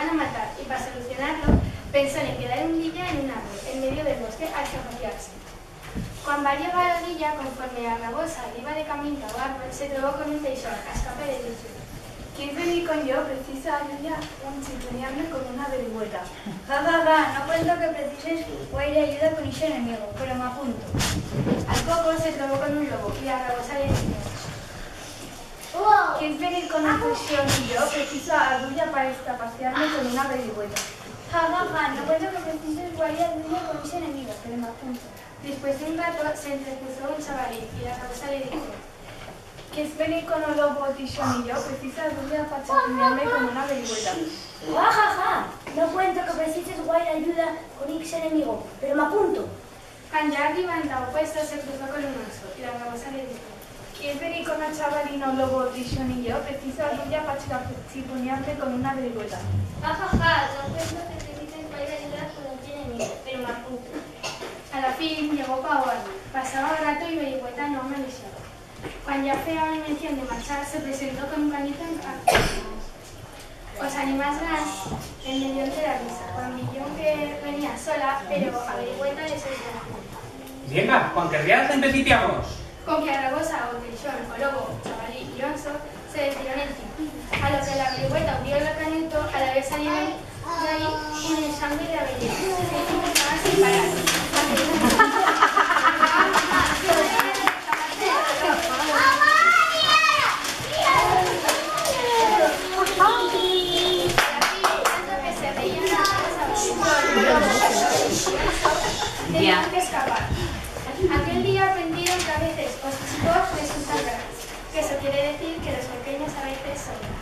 van a matar y para solucionarlo pensó en quedar un día en un árbol, en medio del bosque, a escapaciarse. Cuando va a llegar a la orilla, conforme a Rabosa iba de camino al árbol, se trobó con un teixón a escape de Lucio. ¿Quieres venir con yo? Precisa ayuda con sintonearme con una verigüeta. Ja, ja, ja, no cuento que precises guaire ayuda con ese enemigo, pero me apunto. Al poco se trobó con un lobo y a Rabosa le dijo ¿Quieres venir con un teixón y yo? Preciso ayuda para escapaciarme con una verigüeta. Ja, ja, ja, no cuento que precises guaire ayuda con ese enemigo, pero me apunto. Después de un rato se entrepuso un chavalín y la Rabosa le dijo ¿Quieres venir con un lobo teixón y yo? Preciso ayuda para sintonearme con una verigüeta. Ja, ja, ja, no cuento que precises guaire ayuda con ese enemigo, pero me apunto. Cuando ya arriba en la opuesta se cruzó con un oso y la Rabosa le dijo ¿Quieres venir con una chavalina un lobo teixón y yo? Preciso ayuda para sintonearme con una verigüeta. Ja, ja, ja, no cuento que precises guaire ayuda con ese enemigo, pero me apunto. A la fin llegó Pau Pasaba el rato y Vericueta no amaneció. Cuando ya fue a la mención de marchar, se presentó con un pañito en. Os animás más en medio de la risa. Cuando vio que venía sola, pero a Vericueta le sorprendió. Venga, Juan Querrias, empecitiamos con que Zaragoza, Botellón, Colobo, Chavalí y Onzo se detuvieron el tiempo, a lo que la brihueta hundió el a la vez salieron de ahí un ensamble de avellana. Yeah que a veces resultan grandes, que eso quiere decir que los pequeños a veces son